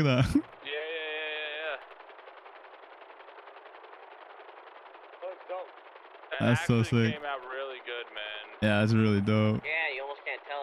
at that. Yeah, yeah, yeah, yeah, That's so sick. came out really good, man. Yeah, that's really dope. Yeah,